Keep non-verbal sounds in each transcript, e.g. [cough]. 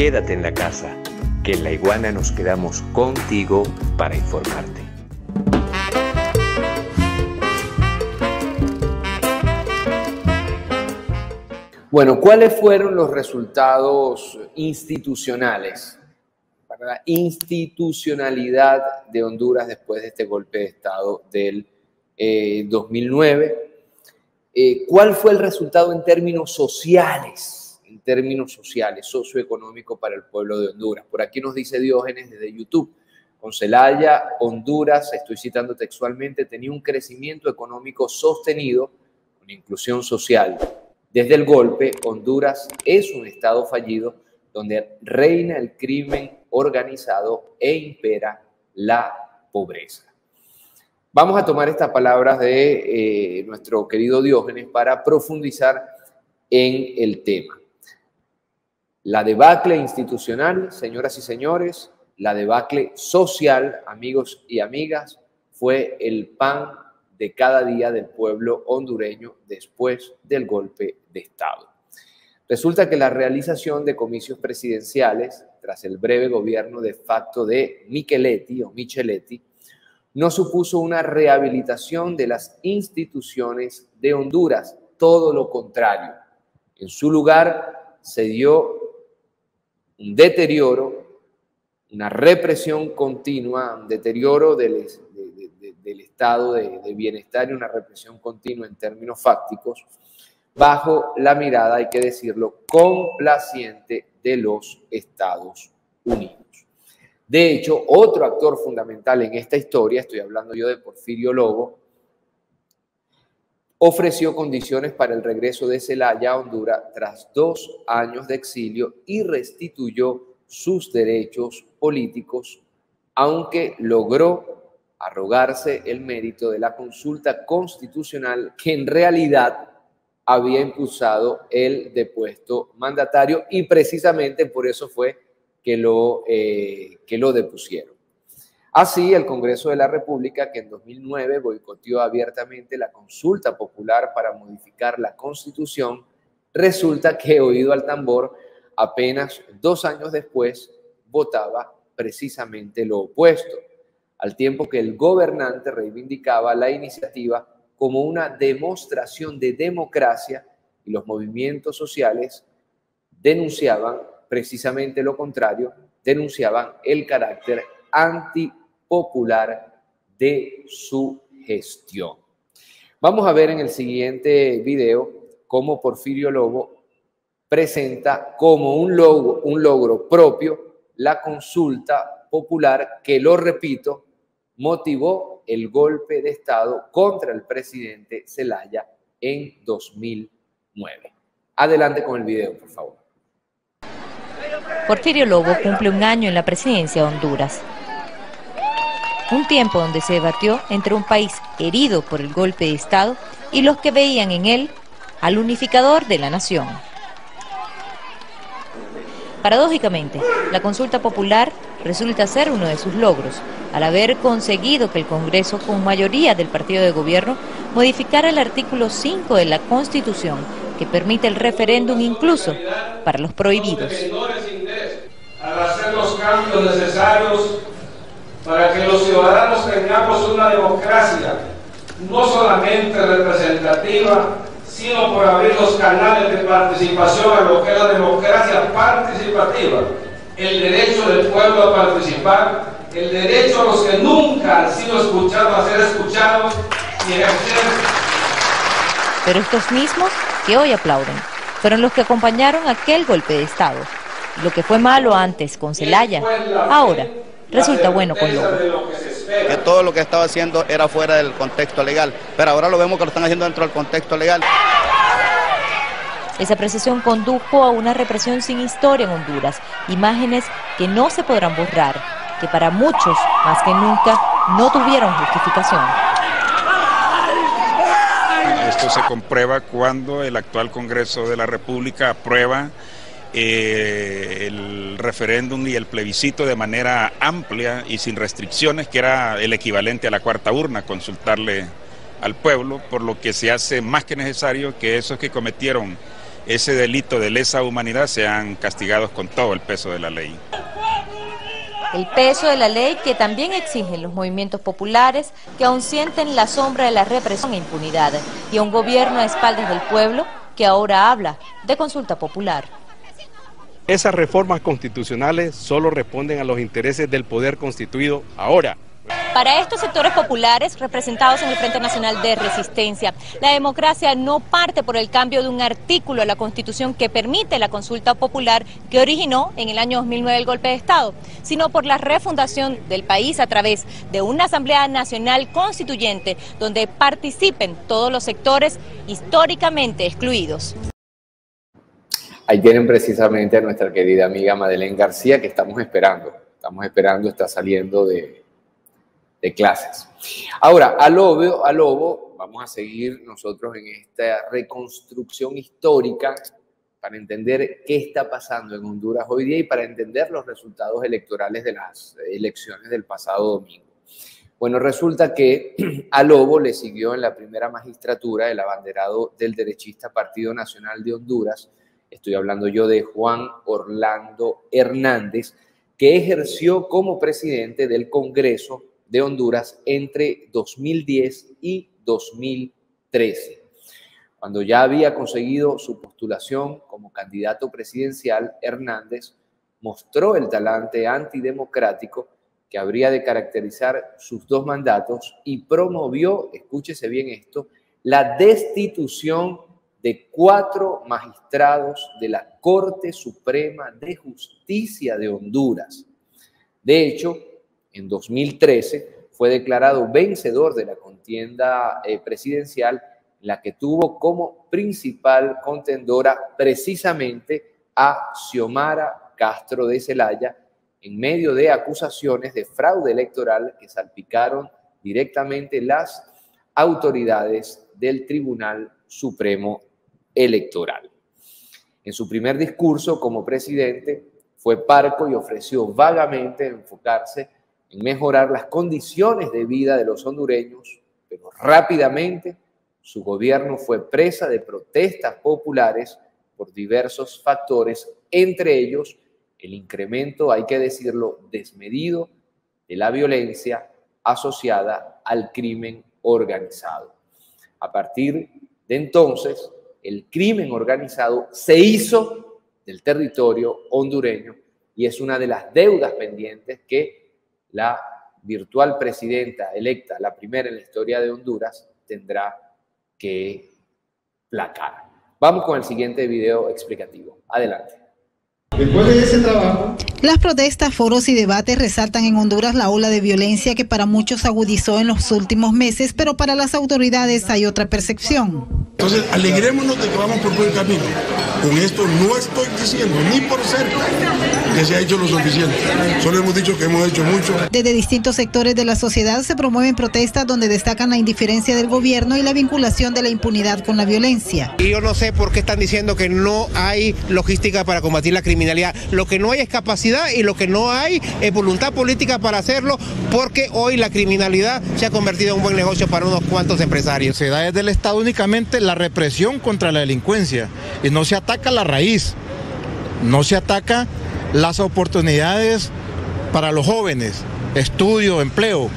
Quédate en la casa, que en la iguana nos quedamos contigo para informarte. Bueno, ¿cuáles fueron los resultados institucionales para la institucionalidad de Honduras después de este golpe de Estado del 2009? Eh, eh, ¿Cuál fue el resultado en términos sociales? Términos sociales, socioeconómico para el pueblo de Honduras. Por aquí nos dice Diógenes desde YouTube. Con Celaya, Honduras, estoy citando textualmente, tenía un crecimiento económico sostenido con inclusión social desde el golpe, Honduras es un estado fallido donde reina el crimen organizado e impera la pobreza. Vamos a tomar estas palabras de eh, nuestro querido Diógenes para profundizar en el tema. La debacle institucional, señoras y señores, la debacle social, amigos y amigas, fue el pan de cada día del pueblo hondureño después del golpe de Estado. Resulta que la realización de comicios presidenciales, tras el breve gobierno de facto de Micheletti o Micheletti, no supuso una rehabilitación de las instituciones de Honduras, todo lo contrario. En su lugar se dio un deterioro, una represión continua, un deterioro del, estado de, bienestar y una represión continua en términos fácticos, bajo la mirada, hay que decirlo, complaciente de los Estados Unidos. De hecho, otro actor fundamental en esta historia, estoy hablando yo de Porfirio Lobo, ofreció condiciones para el regreso de Zelaya a Honduras tras dos años de exilio y restituyó sus derechos políticos, aunque logró arrogarse el mérito de la consulta constitucional que en realidad había impulsado el depuesto mandatario y precisamente por eso fue que lo, eh, que lo depusieron. Así, el Congreso de la República, que en 2009 boicoteó abiertamente la consulta popular para modificar la Constitución, resulta que, oído al tambor, apenas dos años después votaba precisamente lo opuesto al tiempo que el gobernante reivindicaba la iniciativa como una demostración de democracia y los movimientos sociales denunciaban precisamente lo contrario, denunciaban el carácter antipopular de su gestión. Vamos a ver en el siguiente video cómo Porfirio Lobo presenta como un logro, un logro propio la consulta popular que, lo repito, motivó el golpe de Estado contra el presidente Zelaya en 2009. Adelante con el video, por favor. Porfirio Lobo cumple un año en la presidencia de Honduras. Un tiempo donde se debatió entre un país herido por el golpe de Estado y los que veían en él al unificador de la nación. Paradójicamente, la consulta popular resulta ser uno de sus logros, al haber conseguido que el Congreso, con mayoría del partido de gobierno, modificara el artículo 5 de la Constitución, que permite el referéndum incluso para los prohibidos. Al hacer los cambios necesarios para que los ciudadanos tengamos una democracia no solamente representativa, sino por abrir los canales de participación a lo que es la democracia participativa, el derecho del pueblo a participar, el derecho a los que nunca han sido escuchados a ser escuchados y ejercer. Pero estos mismos que hoy aplauden fueron los que acompañaron aquel golpe de Estado. Lo que fue malo antes con Celaya, ahora resulta bueno con Lobo. Que todo lo que estaba haciendo era fuera del contexto legal, pero ahora lo vemos que lo están haciendo dentro del contexto legal. Esa precisión condujo a una represión sin historia en Honduras, imágenes que no se podrán borrar, que para muchos, más que nunca, no tuvieron justificación. Esto se comprueba cuando el actual Congreso de la República aprueba eh, el referéndum y el plebiscito de manera amplia y sin restricciones, que era el equivalente a la cuarta urna, consultarle al pueblo, por lo que se hace más que necesario que esos que cometieron ese delito de lesa humanidad sean castigados con todo el peso de la ley. El peso de la ley que también exigen los movimientos populares que aún sienten la sombra de la represión e impunidad y a un gobierno a espaldas del pueblo que ahora habla de consulta popular. Esas reformas constitucionales solo responden a los intereses del poder constituido ahora. Para estos sectores populares representados en el Frente Nacional de Resistencia, la democracia no parte por el cambio de un artículo a la Constitución que permite la consulta popular que originó en el año 2009 el golpe de Estado, sino por la refundación del país a través de una Asamblea Nacional Constituyente donde participen todos los sectores históricamente excluidos. Ahí tienen precisamente a nuestra querida amiga Madeleine García que estamos esperando. Estamos esperando, está saliendo de, de clases. Ahora, a Lobo, a Lobo, vamos a seguir nosotros en esta reconstrucción histórica para entender qué está pasando en Honduras hoy día y para entender los resultados electorales de las elecciones del pasado domingo. Bueno, resulta que [clears throat] a Lobo le siguió en la primera magistratura el abanderado del derechista Partido Nacional de Honduras, estoy hablando yo de Juan Orlando Hernández, que ejerció como presidente del Congreso de Honduras entre 2010 y 2013. Cuando ya había conseguido su postulación como candidato presidencial, Hernández mostró el talante antidemocrático que habría de caracterizar sus dos mandatos y promovió, escúchese bien esto, la destitución de cuatro magistrados de la Corte Suprema de Justicia de Honduras. De hecho, en 2013 fue declarado vencedor de la contienda eh, presidencial, la que tuvo como principal contendora precisamente a Xiomara Castro de Celaya, en medio de acusaciones de fraude electoral que salpicaron directamente las autoridades del Tribunal Supremo Electoral. En su primer discurso como presidente fue parco y ofreció vagamente enfocarse en mejorar las condiciones de vida de los hondureños, pero rápidamente su gobierno fue presa de protestas populares por diversos factores, entre ellos el incremento, hay que decirlo, desmedido de la violencia asociada al crimen organizado. A partir de entonces, el crimen organizado se hizo del territorio hondureño y es una de las deudas pendientes que la virtual presidenta electa, la primera en la historia de Honduras, tendrá que placar. Vamos con el siguiente video explicativo. Adelante. Después de ese trabajo, las protestas, foros y debates resaltan en Honduras la ola de violencia que para muchos agudizó en los últimos meses, pero para las autoridades hay otra percepción. Entonces, alegrémonos de que vamos por buen camino. Con esto no estoy diciendo ni por cerca que se ha hecho lo suficiente. Solo hemos dicho que hemos hecho mucho. Desde distintos sectores de la sociedad se promueven protestas donde destacan la indiferencia del gobierno y la vinculación de la impunidad con la violencia. Y yo no sé por qué están diciendo que no hay logística para combatir la criminalidad. Lo que no hay es capacidad y lo que no hay es voluntad política para hacerlo porque hoy la criminalidad se ha convertido en un buen negocio para unos cuantos empresarios. Se da desde el Estado únicamente la represión contra la delincuencia y no se ataca la raíz, no se ataca las oportunidades para los jóvenes, estudio, empleo.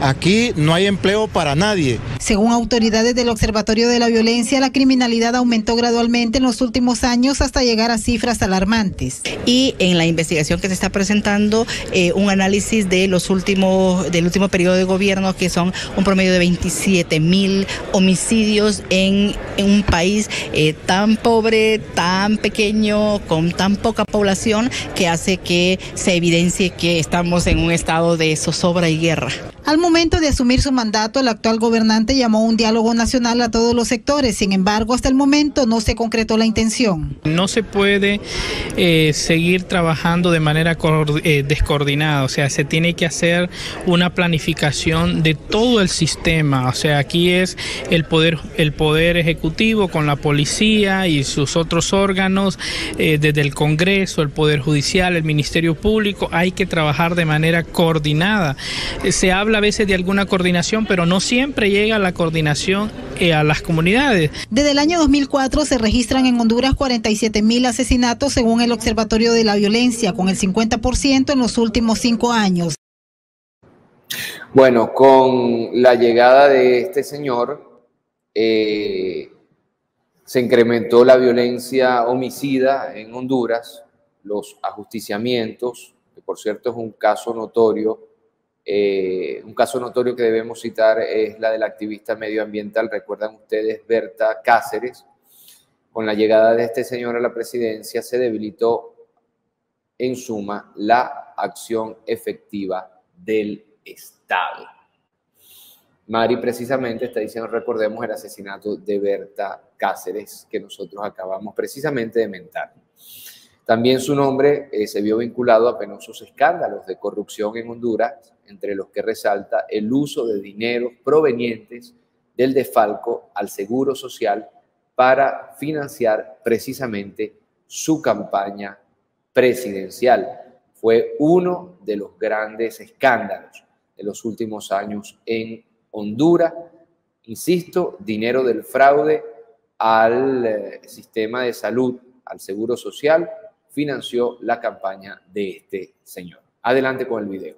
Aquí no hay empleo para nadie. Según autoridades del Observatorio de la Violencia, la criminalidad aumentó gradualmente en los últimos años hasta llegar a cifras alarmantes. Y en la investigación que se está presentando, eh, un análisis de los últimos, del último periodo de gobierno, que son un promedio de 27 mil homicidios en, un país eh, tan pobre, tan pequeño, con tan poca población, que hace que se evidencie que estamos en un estado de zozobra y guerra. Al momento de asumir su mandato, el actual gobernante llamó un diálogo nacional a todos los sectores. Sin embargo, hasta el momento no se concretó la intención. No se puede eh, seguir trabajando de manera eh, descoordinada. O sea, se tiene que hacer una planificación de todo el sistema. O sea, aquí es el poder, el poder ejecutivo con la policía y sus otros órganos, eh, desde el Congreso, el Poder Judicial, el Ministerio Público. Hay que trabajar de manera coordinada. Se habla a veces de alguna coordinación, pero no siempre llega la coordinación eh, a las comunidades. Desde el año 2004 se registran en Honduras 47 mil asesinatos según el Observatorio de la Violencia, con el 50% en los últimos cinco años. Bueno, con la llegada de este señor, eh, se incrementó la violencia homicida en Honduras, los ajusticiamientos, que por cierto es un caso notorio. Eh, un caso notorio que debemos citar es la del activista medioambiental, recuerdan ustedes, Berta Cáceres. Con la llegada de este señor a la presidencia se debilitó en suma la acción efectiva del Estado. Mari precisamente está diciendo, recordemos el asesinato de Berta Cáceres, que nosotros acabamos precisamente de mentar. También su nombre eh, se vio vinculado a penosos escándalos de corrupción en Honduras, entre los que resalta el uso de dinero provenientes del defalco al Seguro Social para financiar precisamente su campaña presidencial. Fue uno de los grandes escándalos de los últimos años en Honduras. Insisto, dinero del fraude al eh, sistema de salud, al Seguro Social, financió la campaña de este señor. Adelante con el video.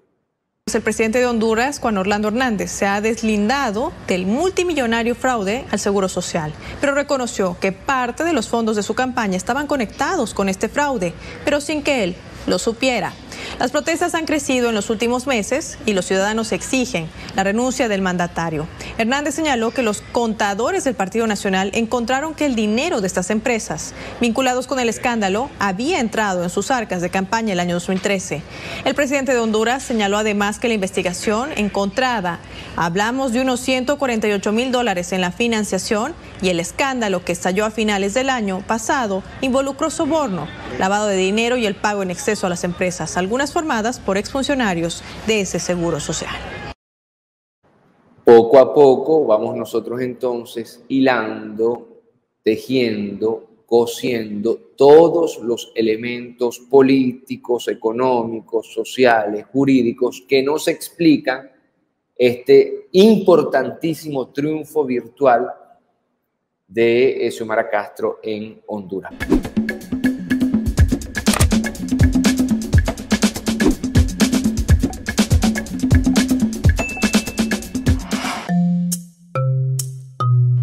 El presidente de Honduras, Juan Orlando Hernández, se ha deslindado del multimillonario fraude al Seguro Social, pero reconoció que parte de los fondos de su campaña estaban conectados con este fraude, pero sin que él lo supiera. Las protestas han crecido en los últimos meses y los ciudadanos exigen la renuncia del mandatario. Hernández señaló que los contadores del Partido Nacional encontraron que el dinero de estas empresas vinculados con el escándalo había entrado en sus arcas de campaña el año 2013. El presidente de Honduras señaló además que la investigación encontrada, hablamos de unos 148 mil dólares en la financiación y el escándalo que estalló a finales del año pasado involucró soborno, lavado de dinero y el pago en exceso a las empresas, algunas formadas por exfuncionarios de ese seguro social. Poco a poco vamos nosotros entonces hilando, tejiendo, cosiendo todos los elementos políticos, económicos, sociales, jurídicos que nos explican este importantísimo triunfo virtual de Xiomara Castro en Honduras.